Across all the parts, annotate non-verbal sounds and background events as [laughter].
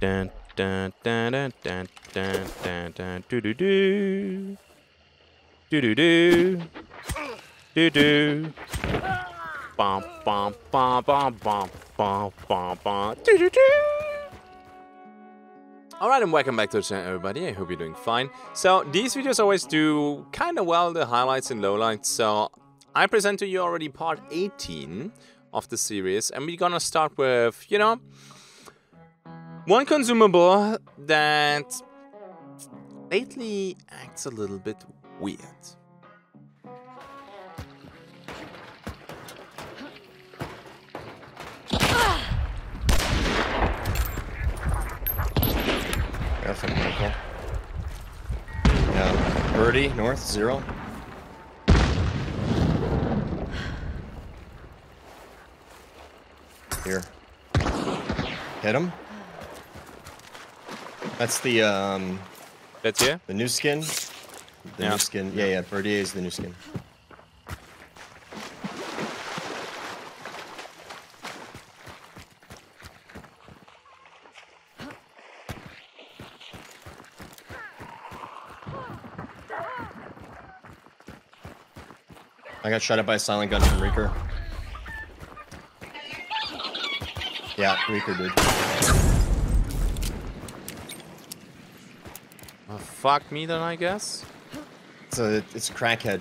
Dun, dun, dun, dun, dun, dun, dun, dun, doo doo doo. Doo doo doo. Doo doo. Bum, bum, bum, bum, bum, bum, bum, bum. Doo doo doo. Alright, and welcome back to the channel, everybody. I hope you're doing fine. So, these videos always do kind of well, the highlights and lowlights. So, I present to you already part 18 of the series, and we're gonna start with, you know, one consumable that lately acts a little bit weird. Yeah. Birdie, north, zero. Here. Hit him. That's the um That's here? the new skin. The Yeah. new skin. Yeah, yeah. Birdie is the new skin. I got shot at by a silent gun from Reeker. Yeah, Reeker dude. Fuck me then, I guess. It's a it's a crackhead.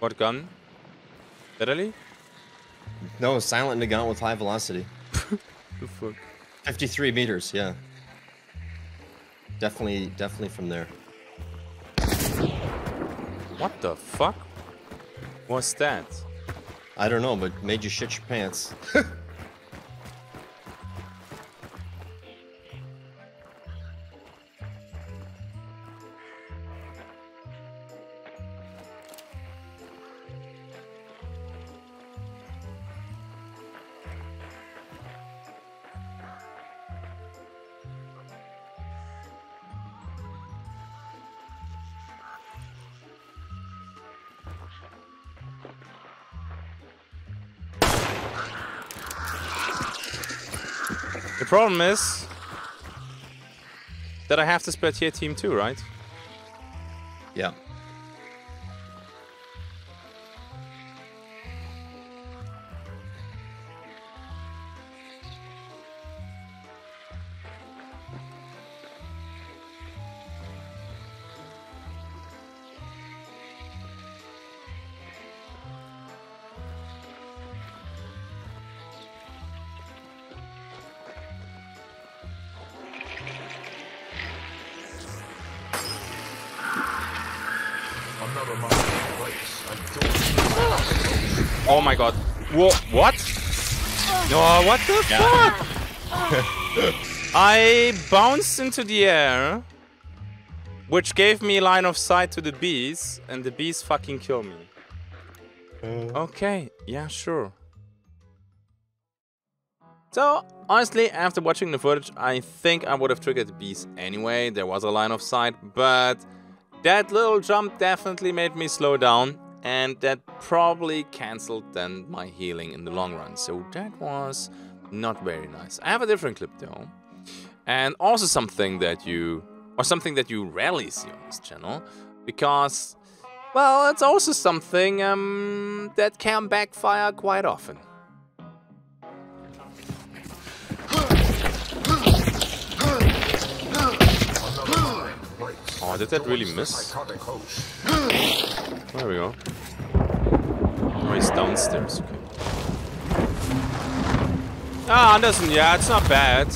What gun? Literally? No, silent Nagant with high velocity. [laughs] The fuck? 53 meters, yeah. Definitely, definitely from there. What the fuck? What's that? I don't know, but made you shit your pants. [laughs] problem is that I have to split here team two, right? Yeah. What? No, what the fuck? [laughs] I bounced into the air, which gave me line of sight to the bees, and the bees fucking kill me. Uh. Okay, yeah, sure. So, honestly, after watching the footage, I think I would have triggered the bees anyway. There was a line of sight, but that little jump definitely made me slow down, and that probably cancelled then my healing in the long run. So that was not very nice. I have a different clip though, and also something that you, or something that you rarely see on this channel, because, well, it's also something um, that can backfire quite often. Oh, did that really miss? There we go. Oh, he's downstairs. Okay. Ah, Anderson, yeah, it's not bad.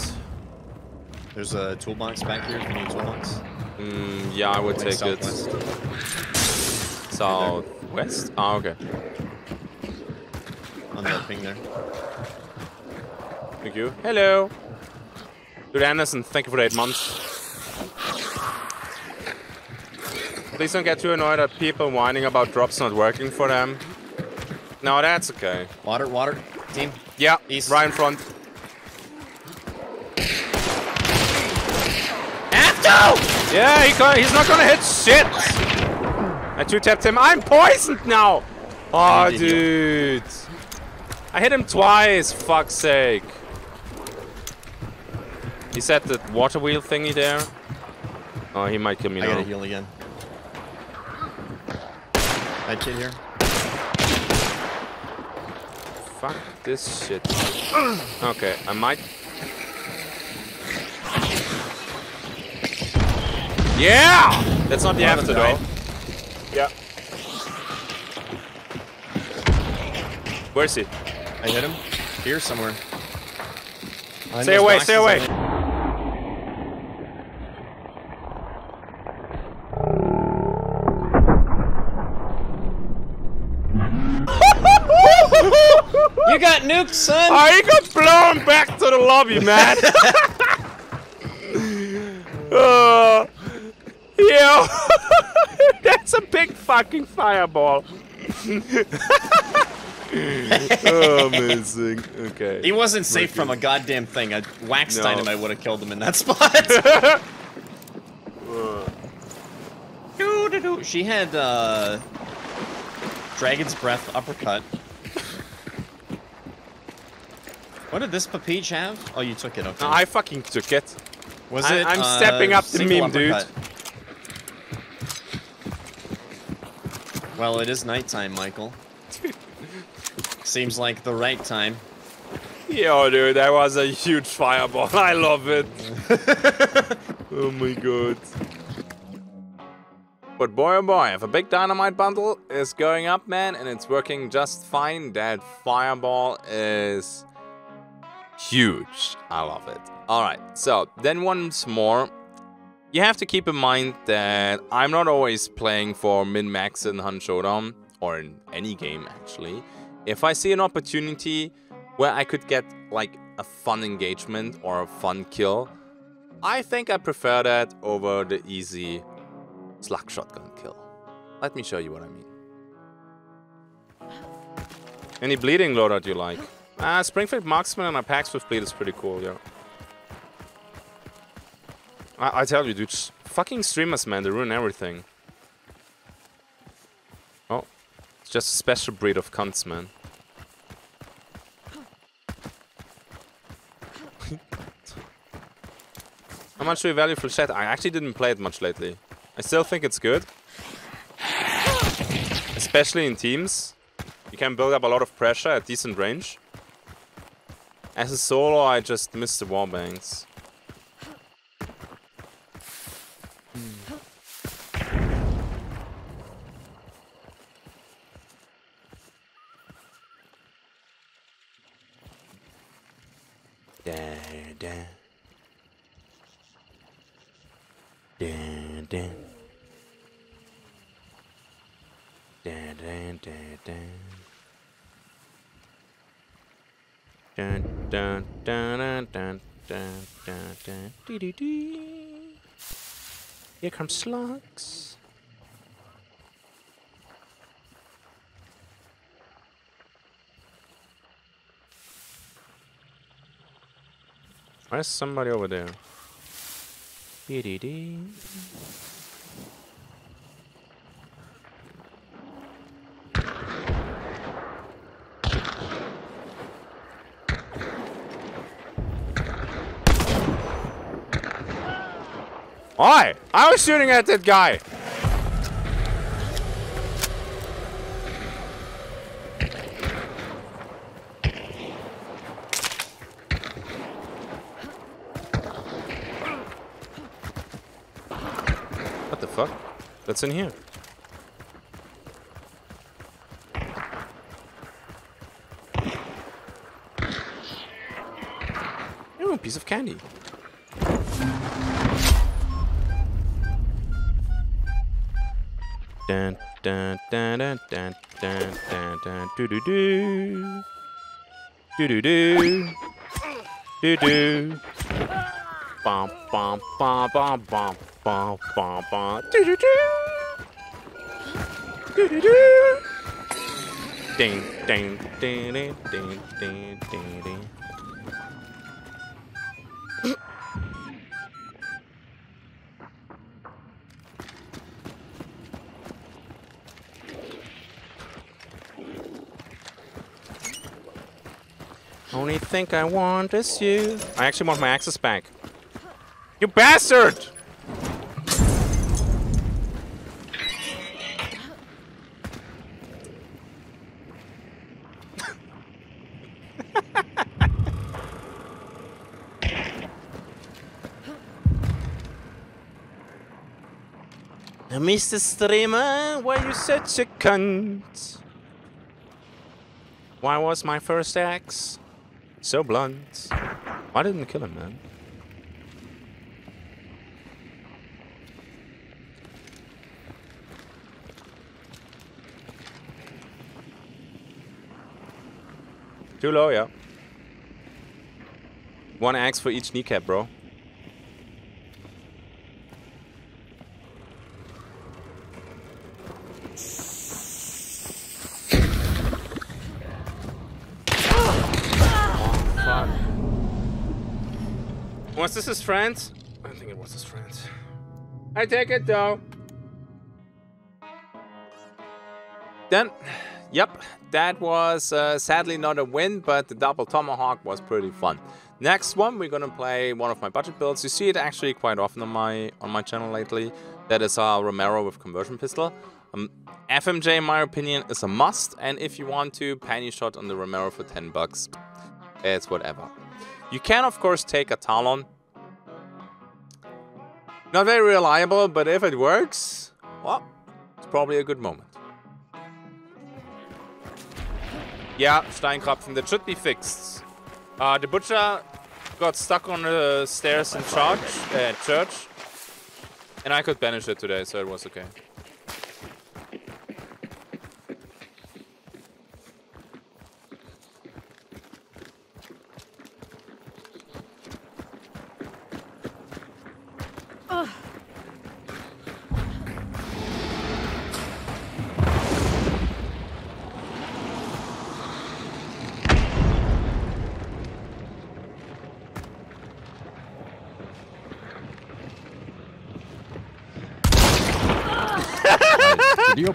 There's a toolbox back here. If you need a toolbox. Mm, yeah, I would take it. southwest. Southwest? Ah, okay. On that ping there. Thank you. Hello. Dude, Anderson, thank you for the eight months. Please don't get too annoyed at people whining about drops not working for them. No, that's okay. Water, water, team. Yeah, East. right in front. After! Yeah, he he's not gonna hit shit! I two tapped him. I'm poisoned now! Oh, need to heal. dude. I hit him twice, fuck's sake. He said the water wheel thingy there. Oh, he might kill me I now. gotta heal again. That kid here. Fuck this shit. Okay, I might. Yeah! That's not the One after though. Yeah. Where's he? I hit him. Here somewhere. Stay away, stay away. Got nuked, son. Oh, he got blown back to the lobby, man. [laughs] [laughs] yo, [laughs] that's a big fucking fireball. oh, amazing. Okay. He wasn't safe from a goddamn thing. A wax No. dynamite would have killed him in that spot. She had uh, dragon's breath uppercut. What did this Papige have? Oh, you took it. Okay. No, I fucking took it. Was I- it? I'm uh, stepping up the meme, dude. Well, it is nighttime, Michael. [laughs] Seems like the right time. Yo, dude, that was a huge fireball. [laughs] I love it. [laughs] oh my god. But boy oh boy, if a big dynamite bundle is going up, man, and it's working just fine, that fireball is huge. I love it. Alright, so then once more, you have to keep in mind that I'm not always playing for min-max in Hunt Showdown, or in any game actually. If I see an opportunity where I could get like a fun engagement or a fun kill, I think I prefer that over the easy slug shotgun kill. Let me show you what I mean. Any bleeding loadout you like? Ah, Springfield Marksman and a Pax with bleed is pretty cool, yeah. I, I tell you, dude, fucking streamers, man, they ruin everything. Oh, it's just a special breed of cunts, man. [laughs] How much do you value for? I actually didn't play it much lately. I still think it's good. Especially in teams. You can build up a lot of pressure at decent range. As a solo, I just missed the warbangs. Dan, dan, dan, dan. Dun, dun, dun, dun, dun, dun, dun, dun. Dee-dee-dee. Here comes slugs. Where's somebody over there? Dee-dee-dee. Oi! I was shooting at that guy! What the fuck? That's in here. Oh, a piece of candy. Dun dun dun dun dun dun dun dun doo doo doo. Doo doo doo. Doo doo. Bum bum bum bum bum bum bum bum doo doo doo. Doo doo doo. Ding ding ding ding ding ding ding think I want is you. I actually want my axes back. You bastard! [laughs] Mr. Streamer, why you such a cunt? Why was my first axe so blunt? Why didn't kill him, man. Too low, yeah. One axe for each kneecap, bro. Was this his friend? I think it was his friend. I take it though. Then, yep, that was uh, sadly not a win, but the double tomahawk was pretty fun. Next one, we're gonna play one of my budget builds. You see it actually quite often on my on my channel lately. That is our Romero with conversion pistol. Um, FMJ, in my opinion, is a must, and if you want to, penny shot on the Romero for 10 bucks, it's whatever. You can, of course, take a Talon. Not very reliable, but if it works, well, it's probably a good moment. Yeah, Steinkrapfen, that should be fixed. Uh, the butcher got stuck on the stairs in church, uh, church, and I could banish it today, so it was okay.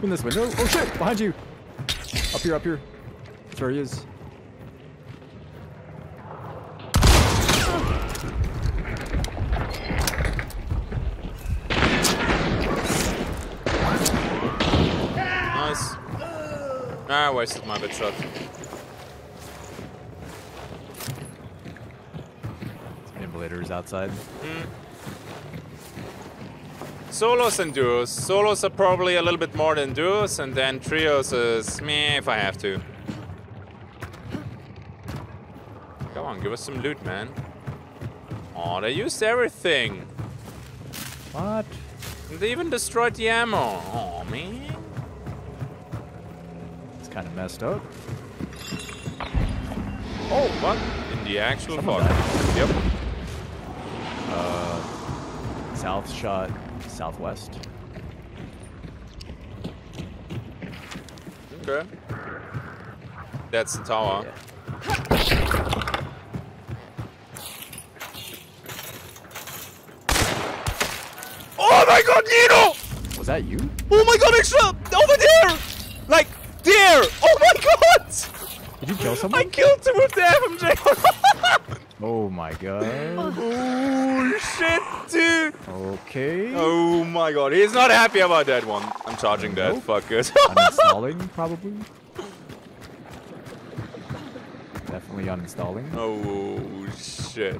Open this window? Oh shit! Behind you! Up here, up here. That's where he is. Nice. Ah, I wasted my bit shot. Immolators outside. Solos and duos. Solos are probably a little bit more than duos, and then trios is me if I have to. Come on, give us some loot, man. Oh, they used everything. What? And they even destroyed the ammo. Oh, man. It's kind of messed up. Oh, what? In the actual fog. Yep. Uh, south shot, southwest. Okay. That's the tower. Yeah. Oh my god, Neenoh! Was that you? Oh my god, extra! Over there! Like, there! Oh my god! Did you kill someone? I killed him with the FMJ! Oh my god. oh shit, dude! Okay. Oh my god, he's not happy about that one. I'm charging that, Nope. fuck it. [laughs] Uninstalling, [laughs] probably. Definitely uninstalling. oh shit.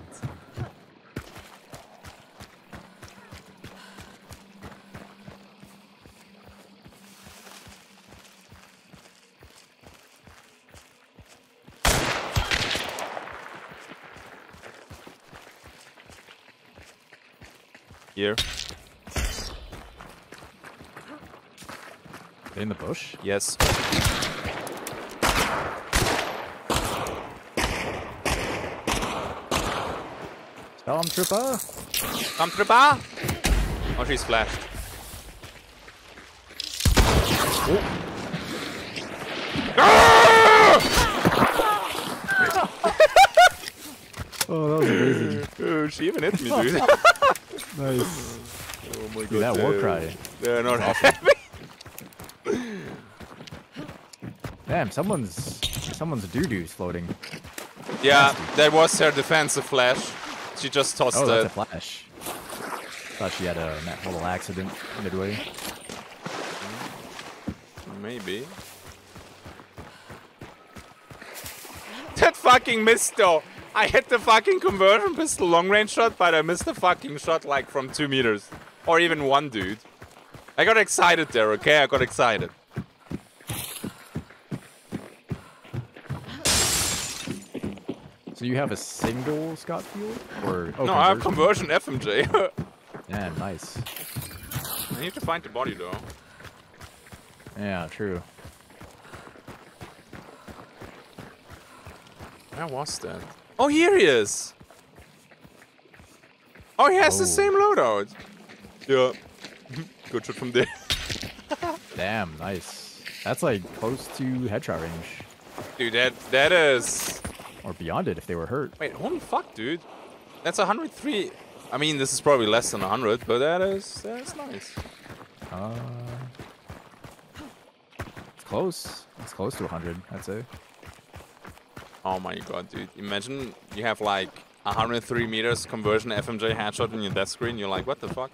Here. In the bush. Yes. Stormtrooper. Come Trippa! Oh, she's flashed. Oh, that was amazing. Oh, [laughs] she even hit me, dude. [laughs] nice. oh my god. Dude, that war cry. They're not happy. [laughs] Damn, someone's someone's doo doo's floating. Yeah, that was her defensive flash. She just tossed Oh, that's it. a flash. Thought she had a na- little accident midway. Maybe. [laughs] That fucking missed though. I hit the fucking conversion pistol long range shot, but I missed the fucking shot like from two meters. Or even one dude. I got excited there, okay? I got excited. So you have a single Scottfield? Or oh, no, I have conversion? conversion FMJ. [laughs] Yeah, nice. I need to find the body though. Yeah, true. Where was that? Oh, here he is! Oh, he has the Oh. same loadout. Yeah. [laughs] Good shot from there. [laughs] Damn, nice. That's like close to headshot range. Dude, that that is Or beyond it if they were hurt. Wait, holy fuck, dude. That's 103. I mean, this is probably less than 100, but that is that's nice. Uh, it's close. It's close to 100, I'd say. Oh my god, dude. Imagine you have like 103 meters conversion FMJ headshot in your death screen. You're like, what the fuck?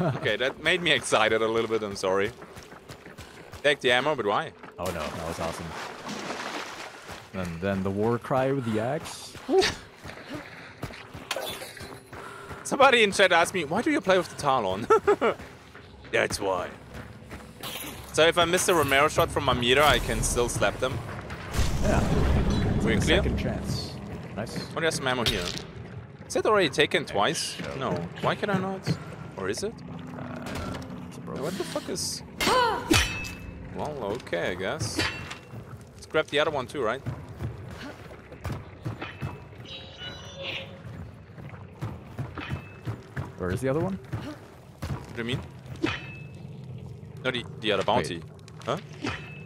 [laughs] okay, that made me excited a little bit. I'm sorry. Take the ammo, but why? Oh no, that was awesome. And then the war cry with the axe. [laughs] Somebody in chat asked me, why do you play with the Talon? [laughs] That's why. So if I miss a Romero shot from my meter, I can still slap them. Yeah. We A clear? second chance. Nice. Oh, there's some ammo here. Is it already taken twice? No. Why can I not? Or is it? Broken. What the fuck is... [gasps] Well, okay, I guess. Let's grab the other one too, right? Where is the other one? What do you mean? No, the, the other bounty. Huh?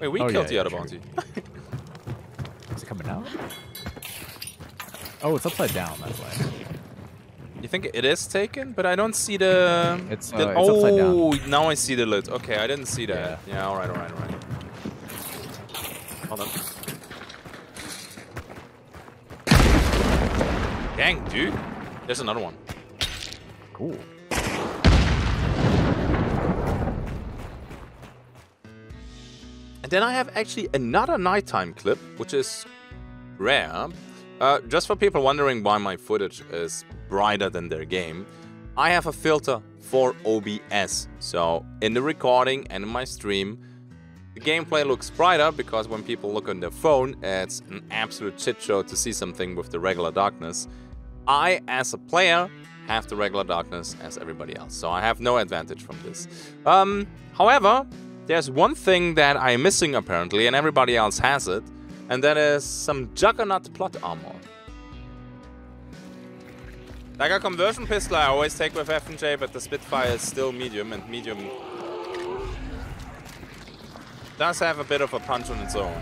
Wait, we Oh, killed yeah, the other bounty. [laughs] Coming out? Oh, it's upside down, that's why. You think it is taken? But I don't see the... It's, the- uh, it's upside down. oh, now I see the lid. Okay, I didn't see that. Yeah, alright, alright, alright. Hold on. Dang, dude. There's another one. Cool. And then I have actually another nighttime clip, which is rare. Uh, just for people wondering why my footage is brighter than their game, I have a filter for OBS. So in the recording and in my stream, the gameplay looks brighter because when people look on their phone, it's an absolute shit show to see something with the regular darkness. I, as a player, have the regular darkness as everybody else, so I have no advantage from this. Um, however, there's one thing that I'm missing apparently, and everybody else has it, and that is some Juggernaut plot armor. Like a conversion pistol, I always take with FMJ, but the Spitfire is still medium, and medium does have a bit of a punch on its own.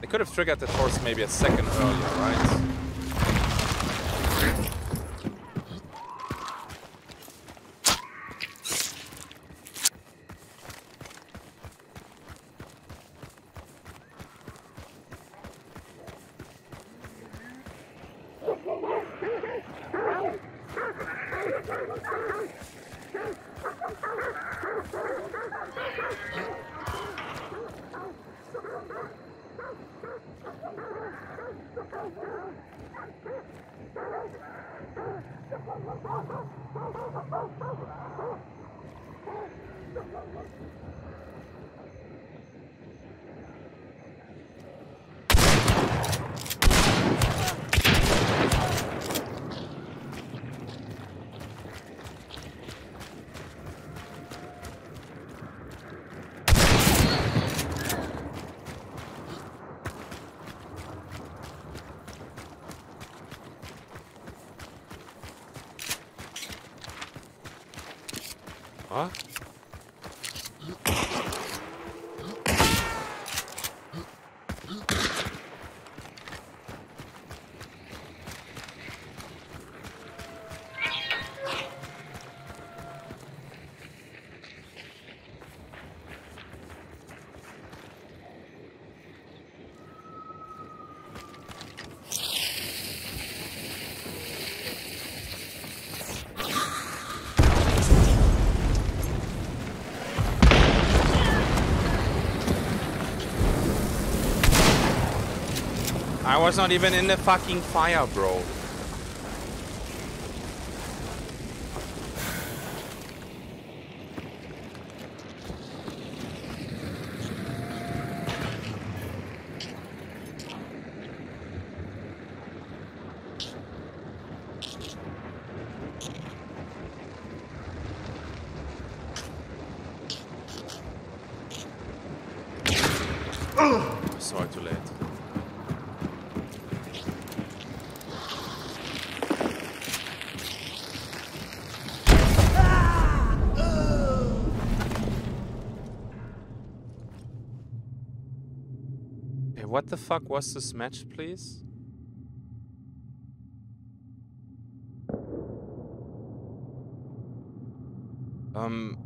They could have triggered the force maybe a second earlier, right? What? Was not even in the fucking fire, bro. Sorry, too late. The fuck was this match, please? Um.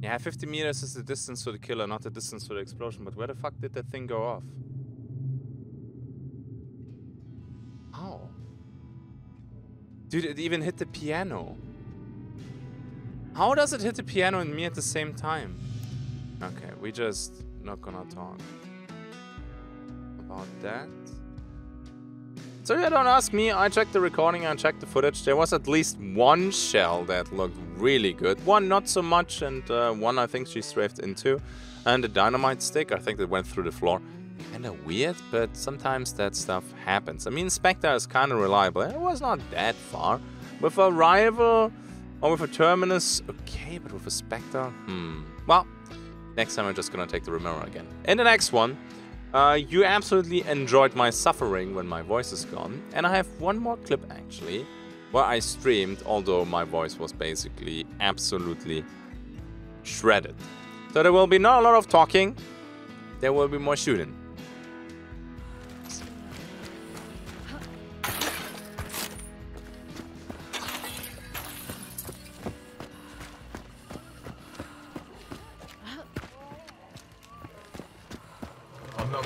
Yeah, 50 meters is the distance to the killer, not the distance to the explosion. But where the fuck did that thing go off? How? Dude, it even hit the piano. How does it hit the piano and me at the same time? Okay, we just not gonna talk about that. So yeah, don't ask me. I checked the recording, I checked the footage. There was at least one shell that looked really good. One not so much, and uh, one I think she strafed into. And a dynamite stick, I think that went through the floor. Kinda weird, but sometimes that stuff happens. I mean, Spectre is kinda reliable. It was not that far. With a rival or with a Terminus, okay, but with a Spectre, hmm. Well, next time I'm just gonna take the Romero again. In the next one, uh, you absolutely enjoyed my suffering when my voice is gone. And I have one more clip actually, where I streamed, although my voice was basically absolutely shredded. So there will be not a lot of talking, there will be more shooting.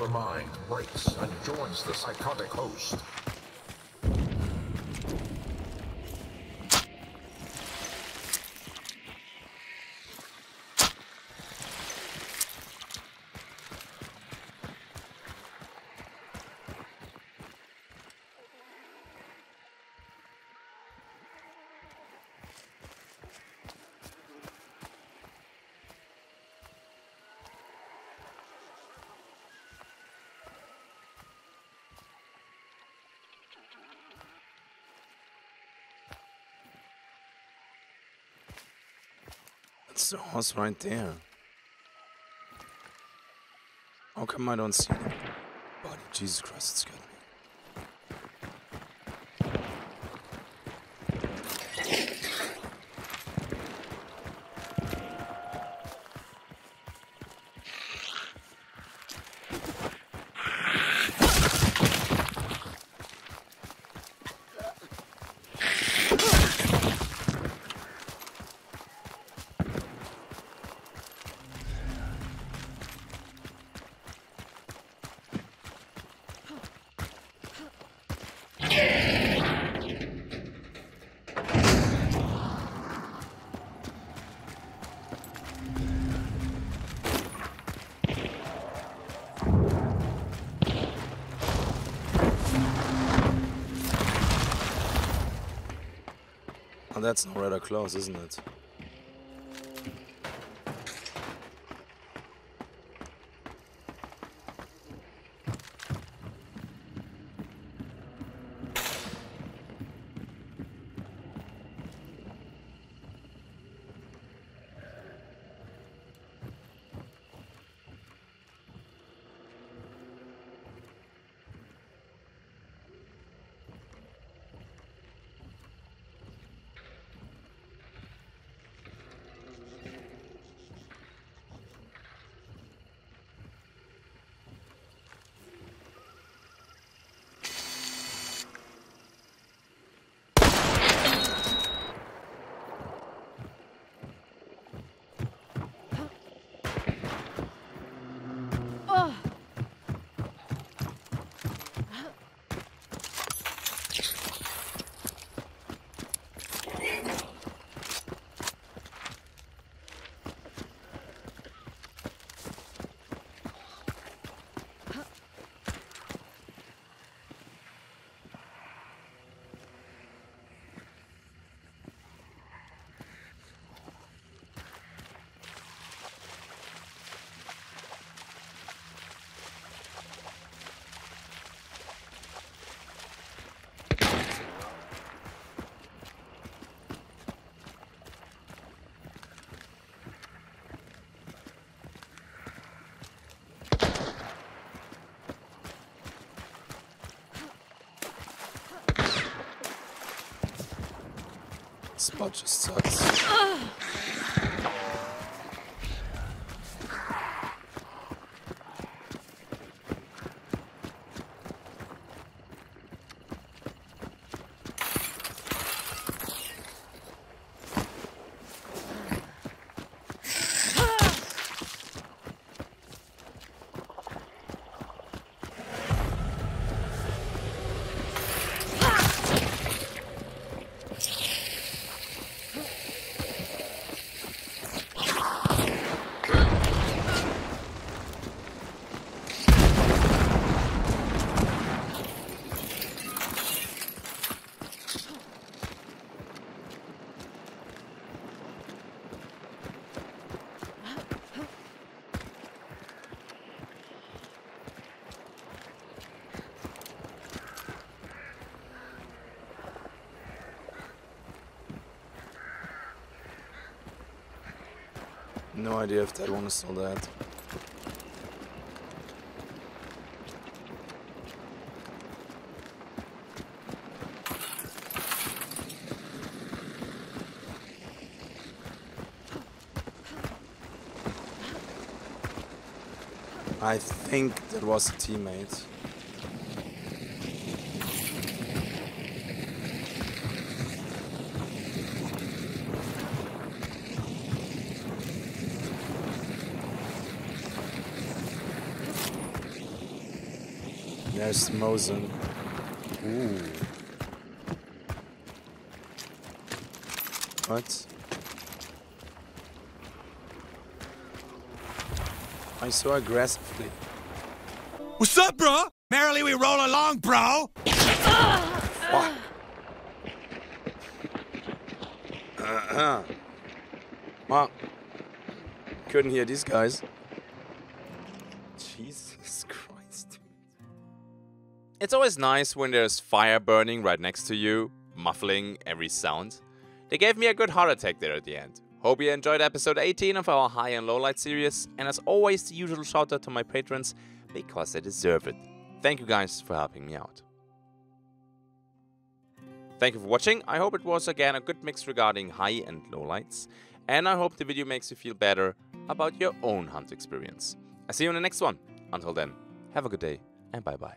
Mind breaks and joins the psychotic host. That's the horse right there. How come I don't see it? Body, Jesus Christ, it's scared Oh, that's rather close, isn't it? Spot just sucks. No idea if that one is still dead. I think that was a teammate. There's Mosin. Ooh. What? I so aggressively. What's up, bro? Merrily we roll along, bro. Fuck. Uh-huh. Couldn't hear these guys. It's always nice when there's fire burning right next to you, muffling every sound. They gave me a good heart attack there at the end. Hope you enjoyed episode 18 of our High and Low Light series, and as always, the usual shout out to my patrons because they deserve it. Thank you guys for helping me out. Thank you for watching. I hope it was again a good mix regarding high and low lights, and I hope the video makes you feel better about your own hunt experience. I see you in the next one. Until then, have a good day and bye bye.